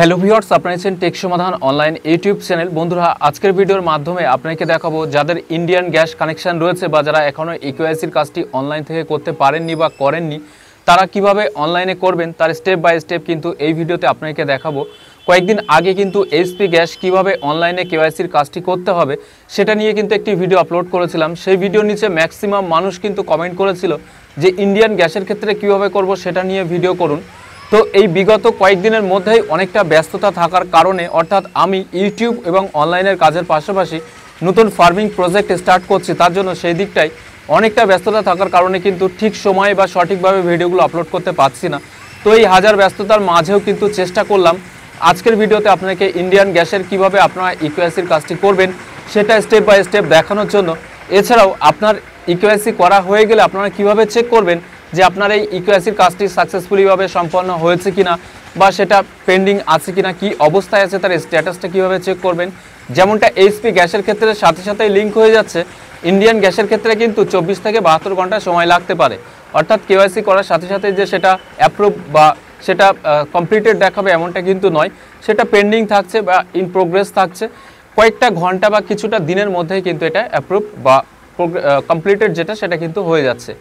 Hello viewers আপনারা আছেন take সমাধান অনলাইন ইউটিউব চ্যানেল। বন্ধুরা, আজকের ভিডিওর মাধ্যমে আপনাকে দেখাবো যাদের ইন্ডিয়ান গ্যাস কানেকশন রয়েছে বা যারা এখনও ইকুআইসির কাজটি অনলাইন থেকে করতে পারেননি বা করেননি, তারা কীভাবে অনলাইনে করবেন তার স্টেপ বাই স্টেপ কিন্তু এই ভিডিওতে আপনাকে দেখাবো। কয়েকদিন আগে কিন্তু এইচপি গ্যাস কীভাবে অনলাইনে কেওয়াইসির কাজটি করতে হবে, সেটা নিয়ে কিন্তু একটি ভিডিও আপলোড করেছিলাম। সেই ভিডিওর নিচে ম্যাক্সিমাম মানুষ কিন্তু কমেন্ট করেছিল যে ইন্ডিয়ান গ্যাসের ক্ষেত্রে কীভাবে করব সেটা নিয়ে ভিডিও করুন। তো এই বিগত কয়েকদিনের মধ্যেই অনেকটা ব্যস্ততা থাকার কারণে, অর্থাৎ আমি ইউটিউব এবং অনলাইনের কাজের পাশাপাশি নতুন ফার্মিং প্রজেক্ট স্টার্ট করছি, তার জন্য সেই দিকটাই অনেকটা ব্যস্ততা থাকার কারণে কিন্তু ঠিক সময়ে বা সঠিকভাবে ভিডিওগুলো আপলোড করতে পারছি না। তো এই হাজার ব্যস্ততার মাঝেও কিন্তু চেষ্টা করলাম, আজকের ভিডিওতে আপনাকে ইন্ডিয়ান গ্যাসের কীভাবে আপনারা ইকুয়াসির কাজটি করবেন, সেটা স্টেপ বাই স্টেপ দেখানোর জন্য। এছাড়াও আপনার ইকুয়াসি করা হয়ে গেলে আপনারা কীভাবে চেক করবেন যে আপনার এই ইকুয়াসির কাজটি সাকসেসফুলিভাবে সম্পন্ন হয়েছে কিনা বা সেটা পেন্ডিং আছে কিনা, কি অবস্থায় আছে, তার স্ট্যাটাসটা কীভাবে চেক করবেন? যেমনটা এইচপি গ্যাসের ক্ষেত্রে সাথে সাথে লিঙ্ক হয়ে যাচ্ছে। ইন্ডিয়ান গ্যাসের ক্ষেত্রে কিন্তু চব্বিশ থেকে বাহাত্তর ঘণ্টা সময় লাগতে পারে। অর্থাৎ কেওয়াইসি করার সাথে সাথে যে সেটা অ্যাপ্রুভ বা সেটা কমপ্লিটেড দেখাবে এমনটা কিন্তু নয়। সেটা পেন্ডিং থাকছে বা ইন প্রোগ্রেস থাকছে। কয়েকটা ঘণ্টা বা কিছুটা দিনের মধ্যেই কিন্তু এটা অ্যাপ্রুভ বা কমপ্লিটেড যেটা, সেটা কিন্তু হয়ে যাচ্ছে।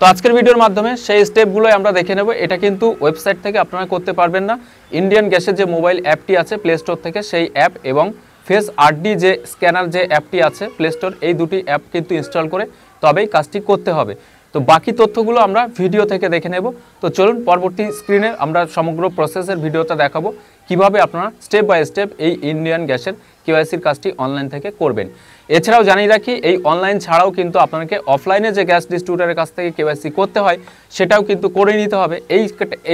তো আজকের ভিডিওর মাধ্যমে সেই স্টেপগুলোই আমরা দেখে নেব। এটা কিন্তু ওয়েবসাইট থেকে আপনারা করতে পারবেন না। ইন্ডিয়ান গ্যাসের যে মোবাইল অ্যাপটি আছে প্লে স্টোর থেকে সেই অ্যাপ এবং ফেস আরডি যে স্ক্যানার যে অ্যাপটি আছে প্লে স্টোর এই দুটি অ্যাপ কিন্তু ইনস্টল করে তবেই কাজটি করতে হবে। তো বাকি তথ্যগুলো আমরা ভিডিও থেকে দেখে নেব। তো চলুন পরবর্তী স্ক্রিনে আমরা সমগ্র প্রসেসের ভিডিওটা দেখাবো। কীভাবে আপনারা স্টেপ বাই স্টেপ এই ইন্ডিয়ান গ্যাসের কেওয়াইসির কাজটি অনলাইন থেকে করবেন। এছাড়াও জানিয়ে রাখি, এই অনলাইন ছাড়াও কিন্তু আপনাকে অফলাইনে যে গ্যাস ডিস্ট্রিবিউটারের কাছ থেকে কেওয়াইসি করতে হয়, সেটাও কিন্তু করে নিতে হবে। এই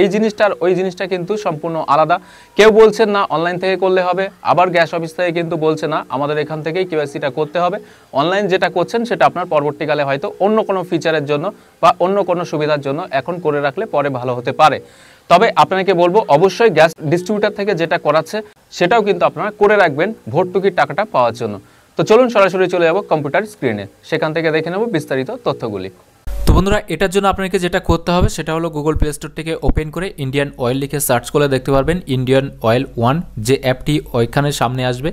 এই জিনিসটার ওই জিনিসটা কিন্তু সম্পূর্ণ আলাদা। কেউ বলছেন না, অনলাইন থেকে করলে হবে। আবার গ্যাস অফিস থেকে কিন্তু বলছে না, আমাদের এখান থেকেই কেওয়াইসিটা করতে হবে। অনলাইন যেটা করছেন, সেটা আপনার পরবর্তীকালে হয়তো অন্য কোনো ফিচারের জন্য বা অন্য কোনো সুবিধার জন্য এখন করে রাখলে পরে ভালো হতে পারে। তবে আপনাকে বলব, অবশ্যই গ্যাস ডিস্ট্রিবিউটার থেকে যেটা করাচ্ছে, সেটাও কিন্তু আপনারা করে রাখবেন ভর্তুকির টাকাটা পাওয়ার জন্য। তো চলুন সরাসরি চলে যাব কম্পিউটার স্ক্রিনে সেখান থেকে দেখে নেব বিস্তারিত তথ্যগুলি। তো বন্ধুরা, এটার জন্য আপনাকে যেটা করতে হবে, সেটা হলো গুগল প্লে স্টোর থেকে ওপেন করে ইন্ডিয়ান অয়েল লিখে সার্চ করলে দেখতে পারবেন ইন্ডিয়ান অয়েল ওয়ান যে অ্যাপটি ওইখানে সামনে আসবে।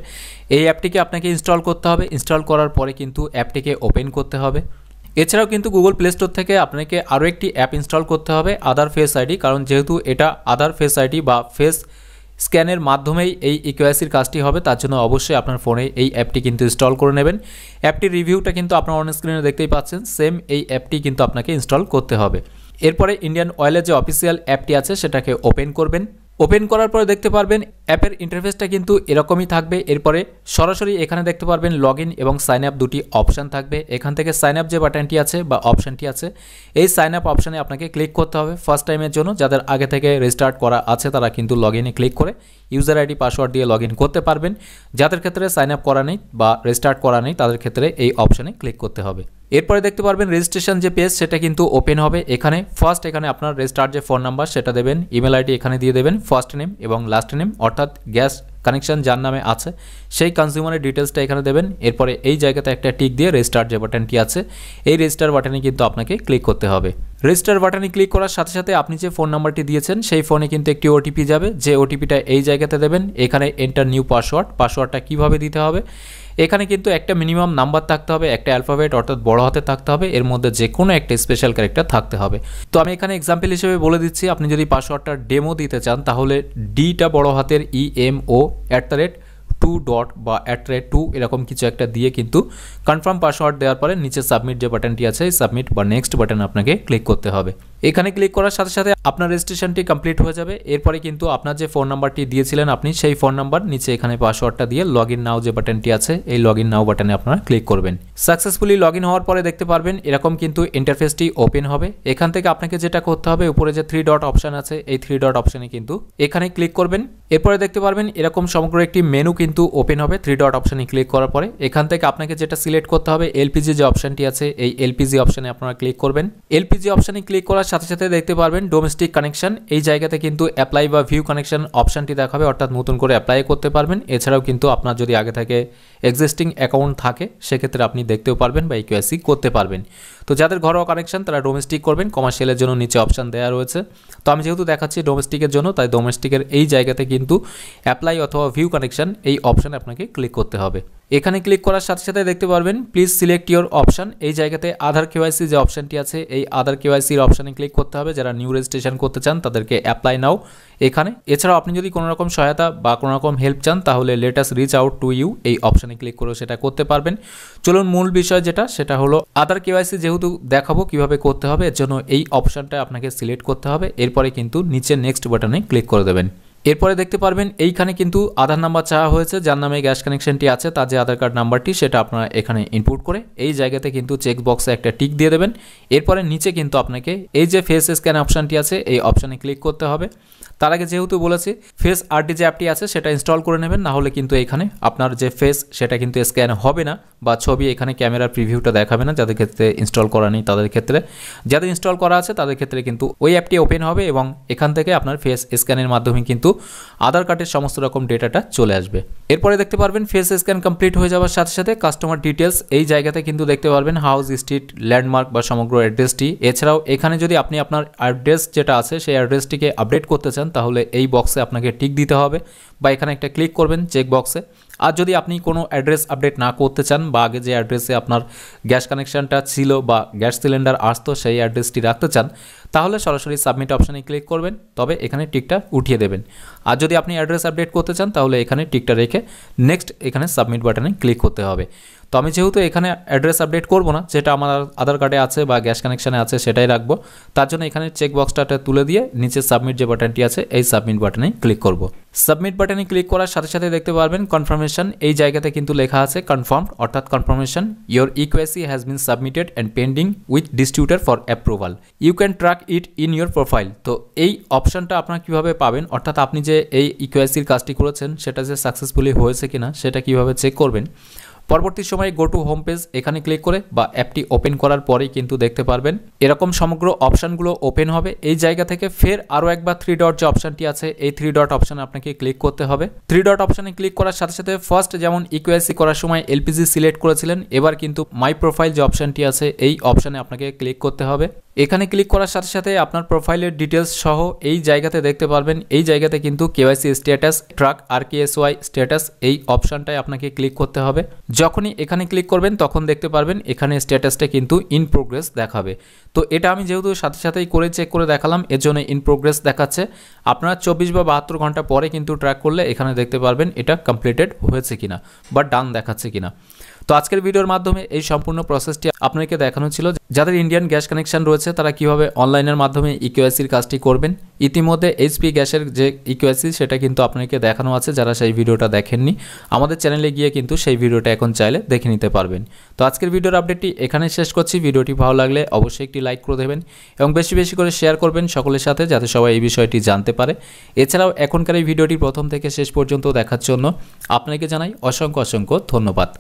এই অ্যাপটিকে আপনাকে ইনস্টল করতে হবে। ইনস্টল করার পরে কিন্তু অ্যাপটিকে ওপেন করতে হবে। এছাড়াও কিন্তু গুগল প্লে স্টোর থেকে আপনাকে আরও একটি অ্যাপ ইনস্টল করতে হবে আদার ফেস আইডি কারণ যেহেতু এটা আদার ফেস আইডি বা ফেস স্ক্যানের মাধ্যমেই এই ইকুয়াসির কাজটি হবে, তার জন্য অবশ্যই আপনার ফোনে এই অ্যাপটি কিন্তু ইনস্টল করে নেবেন। অ্যাপটির রিভিউটা কিন্তু আপনার অন স্ক্রিনে দেখতেই পাচ্ছেন সেম এই অ্যাপটি কিন্তু আপনাকে ইনস্টল করতে হবে। এরপরে ইন্ডিয়ান অয়েলের যে অফিসিয়াল অ্যাপটি আছে, সেটাকে ওপেন করবেন। ওপেন করার পরে দেখতে পারবেন অ্যাপের ইন্টারফেসটা কিন্তু এরকমই থাকবে। এরপরে সরাসরি এখানে দেখতে পারবেন লগ এবং সাইন আপ দুটি অপশান থাকবে। এখান থেকে সাইন আপ যে বাটনটি আছে বা অপশানটি আছে, এই সাইন আপ অপশানে আপনাকে ক্লিক করতে হবে ফার্স্ট টাইমের জন্য। যাদের আগে থেকে রেজিস্টার্ট করা আছে, তারা কিন্তু লগ ক্লিক করে ইউজার আইডি পাসওয়ার্ড দিয়ে লগ করতে পারবেন। যাদের ক্ষেত্রে সাইন আপ করা নেই বা রেজিস্টার্ট করা নেই, তাদের ক্ষেত্রে এই অপশানে ক্লিক করতে হবে। এরপরে দেখতে পারবেন রেজিস্ট্রেশন যে পেজ সেটা কিন্তু ওপেন হবে। এখানে ফার্স্ট এখানে আপনার রেজিস্টার যে ফোন নাম্বার সেটা দেবেন। ইমেল আইডি এখানে দিয়ে দেবেন ফার্স্ট নেম এবং লাস্ট নেম অর্থাৎ গ্যাস কানেকশন যার নামে আছে। সেই কনজিউমারের ডিটেলসটা এখানে দেবেন। এরপরে এই জায়গাতে একটা টিক দিয়ে রেজিস্টার যে বাটনটি আছে, এই রেজিস্টার বাটনে কিন্তু আপনাকে ক্লিক করতে হবে। রেজিস্টার বাটনে ক্লিক করার সাথে সাথে আপনি যে ফোন নাম্বারটি দিয়েছেন, সেই ফোনে কিন্তু একটি ওটিপি যাবে। যে ওটিপিটা এই জায়গাতে দেবেন। এখানে এন্টার নিউ পাসওয়ার্ড পাসওয়ার্ডটা কীভাবে দিতে হবে? এখানে কিন্তু একটা মিনিমাম নাম্বার থাকতে হবে, একটা অ্যালফাবেট অর্থাৎ বড় হাতে থাকতে হবে, এর মধ্যে যে কোনো একটা স্পেশাল ক্যারেক্টার থাকতে হবে। তো আমি এখানে এক্সাম্পল হিসেবে বলে দিচ্ছি, আপনি যদি পাসওয়ার্ডটা ডেমো দিতে চান, তাহলে ডিটা বড় হাতের E M O at the rate two dot বা অ্যাট রেট টু এরকম কিছু একটা দিয়ে কিন্তু কনফার্ম পাসওয়ার্ড দেওয়ার পরে নিচে সাবমিট যে বাটনটি আছে সাবমিট বা নেক্সট বাটন আপনাকে ক্লিক করতে হবে। এখানে ক্লিক করার সাথে সাথে আপনার রেজিস্ট্রেশনটি কমপ্লিট হয়ে যাবে। এরপরে কিন্তু আপনার যে ফোন নাম্বারটি দিয়েছিলেন আপনি, সেই ফোন নাম্বার নিচে এখানে পাসওয়ার্ডটা দিয়ে লগ ইন নাও যে বাটনটি আছে, এই লগ ইন নাও বাটনে আপনারা ক্লিক করবেন। সাকসেসফুলি লগ ইন হওয়ার পরে দেখতে পারবেন এরকম কিন্তু ইন্টারফেসটি ওপেন হবে। এখান থেকে আপনাকে যেটা করতে হবে, উপরে যে থ্রি ডট অপশান আছে, এই থ্রি ডট অপশানে কিন্তু এখানে ক্লিক করবেন। এরপরে দেখতে পারবেন এরকম সমগ্র একটি মেনু কিন্তু ওপেন হবে থ্রি ডট অপশানে ক্লিক করার পরে। এখান থেকে আপনাকে যেটা সিলেক্ট করতে হবে এলপিজি যে অপশানটি আছে, এই এলপিজি অপশানে আপনারা ক্লিক করবেন। এলপিজি অপশানে ক্লিক করার সাথে সাথে দেখতে পারবেন ডোমেস্টিক কানেকশন এই জায়গাতে কিন্তু অ্যাপ্লাই বা ভিউ কানেকশন অপশানটি দেখাবে, অর্থাৎ নতুন করে অ্যাপ্লাই করতে পারবেন। এছাড়াও কিন্তু আপনার যদি আগে থেকে এক্সিস্টিং অ্যাকাউন্ট থাকে, সেক্ষেত্রে আপনি দেখতেও পারবেন বা ইকুএসি করতে পারবেন। তো যাদের ঘরোয়া কানেকশন তারা ডোমেস্টিক করবেন। কমার্শিয়ালের জন্য নিচে অপশান দেওয়া রয়েছে। তো আমি যেহেতু দেখাচ্ছি ডোমেস্টিকের জন্য, তাই ডোমেস্টিকের এই জায়গাতে কিন্তু অ্যাপ্লাই অথবা ভিউ কানেকশন এই অপশানে আপনাকে ক্লিক করতে হবে। এখানে ক্লিক করার সাথে সাথে দেখতে পারবেন প্লিজ সিলেক্ট ইউর অপশান এই জায়গাতে আধার কেওয়াইসি যে অপশানটি আছে, এই আধার কেওয়াইসির অপশানে ক্লিক করতে হবে। যারা নিউ রেজিস্ট্রেশন করতে চান, তাদেরকে অ্যাপ্লাই নাও এখানে, এছাড়াও আপনি যদি কোনো রকম সহায়তা বা কোনো রকম হেল্প চান, তাহলে let us reach out to you এই অপশানে ক্লিক করে সেটা করতে পারবেন। চলুন মূল বিষয় যেটা, সেটা হলো আধার কেওয়াইসি যেহেতু দেখাবো কীভাবে করতে হবে, এর জন্য এই অপশানটা আপনাকে সিলেক্ট করতে হবে। এরপরে কিন্তু নিচে নেক্সট বাটনে ক্লিক করে দেবেন। এরপরে দেখতে পারবেন, এইখানে কিন্তু আধার নাম্বার চাওয়া হয়েছে, যার নামে গ্যাস কানেকশনটি আছে, তার যে আধার কার্ড নাম্বারটি, সেটা আপনারা এখানে ইনপুট করে এই জায়গাতে কিন্তু চেক বক্সে একটা টিক দিয়ে দেবেন। এরপরে নিচে কিন্তু আপনাকে এই যে ফেস স্ক্যান অপশানটি আছে, এই অপশানে ক্লিক করতে হবে। তার আগে যেহেতু বলেছি ফেস আরটি যে অ্যাপটি আছে, সেটা ইনস্টল করে নেবেন, না হলে কিন্তু এখানে আপনার যে ফেস সেটা কিন্তু স্ক্যান হবে না। বা ছবি এখানে ক্যামেরার প্রিভিউটা দেখাবে না, যাদের ক্ষেত্রে ইনস্টল করা নেই তাদের ক্ষেত্রে। যাদের ইনস্টল করা আছে তাদের ক্ষেত্রে কিন্তু ওই অ্যাপটি ওপেন হবে এবং এখান থেকে আপনার ফেস স্ক্যানের মাধ্যমে কিন্তু আধার কার্ডের সমস্ত রকম ডেটাটা চলে আসবে। এরপরে দেখতে পারবেন ফেস স্ক্যান কমপ্লিট হয়ে যাওয়ার সাথে সাথে কাস্টমার ডিটেলস এই জায়গাতে কিন্তু দেখতে পারবেন হাউস স্ট্রিট ল্যান্ডমার্ক বা সমগ্র অ্যাড্রেসটি এছাড়াও এখানে যদি আপনি আপনার অ্যাড্রেস যেটা আছে সেই অ্যাড্রেসটিকে আপডেট করতে চান, তাহলে এই বক্সে আপনাকে টিক দিতে হবে বা এখানে একটা ক্লিক করবেন চেক বক্সে আর যদি আপনি কোনো অ্যাড্রেস আপডেট না করতে চান বা আগে যে অ্যাড্রেসে আপনার গ্যাস কানেকশানটা ছিল বা গ্যাস সিলিন্ডার আসতো, সেই অ্যাড্রেসটি রাখতে চান, তাহলে সরাসরি সাবমিট অপশানে ক্লিক করবেন, তবে এখানে টিকটা উঠিয়ে দেবেন। আর যদি আপনি অ্যাড্রেস আপডেট করতে চান, তাহলে এখানে টিকটা রেখে নেক্সট এখানে সাবমিট বাটনে ক্লিক করতে হবে। তো আমি যেহেতু এখানে অ্যাড্রেস আপডেট করব না, যেটা আমার আধার কার্ডে আছে বা গ্যাস কানেকশানে আছে সেটাই রাখব, তার জন্য এখানে চেক বক্সটাতে তুলে দিয়ে নিচে সাবমিট যে বাটনটি আছে, এই সাবমিট বাটনে ক্লিক করব। সাবমিট বাটনে ক্লিক করার সাথে সাথে দেখতে পারবেন কনফার্মেশন এই জায়গাতে কিন্তু লেখা আছে কনফার্ম অর্থাৎ confirmation your eKYC has been submitted and pending with distributor for approval you can track it in your profile তো এই অপশনটা আপনারা কীভাবে পাবেন, অর্থাৎ আপনি যে এই ইকুয়েসির কাজটি করেছেন, সেটা যে সাকসেসফুলি হয়েছে কিনা, সেটা কীভাবে চেক করবেন পরবর্তী সময়ে গো টু হোম পেজ এখানে ক্লিক করে বা অ্যাপটি ওপেন করার পরেই কিন্তু দেখতে পারবেন। এরকম সমগ্র অপশানগুলো ওপেন হবে। এই জায়গা থেকে ফের আরও একবার থ্রি ডট যে অপশানটি আছে, এই থ্রি ডট অপশানে আপনাকে ক্লিক করতে হবে। থ্রি ডট অপশানে ক্লিক করার সাথে সাথে ফার্স্ট যেমন ইকুএসি করার সময় এলপিজি সিলেক্ট করেছিলেন, এবার কিন্তু মাই প্রোফাইল যে অপশানটি আছে, এই অপশানে আপনাকে ক্লিক করতে হবে। এখানে ক্লিক করার সাথে সাথে আপনার প্রোফাইলের ডিটেলস সহ এই জায়গাতে দেখতে পারবেন। এই জায়গাতে কিন্তু কেওয়াইসি স্ট্যাটাস, ট্রাক, আর ওয়াই স্ট্যাটাস এই অপশানটায় আপনাকে ক্লিক করতে হবে। যখনই এখানে ক্লিক করবেন, তখন দেখতে পারবেন এখানে স্ট্যাটাসটা কিন্তু ইন প্রোগ্রেস দেখাবে। তো এটা আমি যেহেতু সাথে সাথেই করে চেক করে দেখালাম, এর জন্য ইন প্রোগ্রেস দেখাচ্ছে। আপনারা চব্বিশ বা বাহাত্তর ঘণ্টা পরে কিন্তু ট্র্যাক করলে এখানে দেখতে পারবেন এটা কমপ্লিটেড হয়েছে কিনা বা ডান দেখাচ্ছে কিনা। তো আজকের ভিডিওর মাধ্যমে এই সম্পূর্ণ প্রসেসটি আপনাকে দেখানো ছিল যাদের ইন্ডিয়ান গ্যাস কানেকশন রয়েছে, তারা কীভাবে অনলাইনের মাধ্যমে ইকিউআইসির কাজটি করবেন? ইতিমধ্যে এইচপি গ্যাসের যে ইকিউআইসি সেটা কিন্তু আপনাকে দেখানো আছে, যারা সেই ভিডিওটা দেখেননি। আমাদের চ্যানেলে গিয়ে কিন্তু সেই ভিডিওটা এখন চাইলে দেখে নিতে পারবেন। তো আজকের ভিডিওর আপডেটটি এখানে শেষ করছি। ভিডিওটি ভালো লাগলে অবশ্যই একটি লাইক করে দেবেন এবং বেশি বেশি করে শেয়ার করবেন সকলের সাথে, যাতে সবাই এই বিষয়টি জানতে পারে। এছাড়াও এখনকার এই ভিডিওটি প্রথম থেকে শেষ পর্যন্ত দেখার জন্য আপনাকে জানাই অসংখ্য অসংখ্য ধন্যবাদ।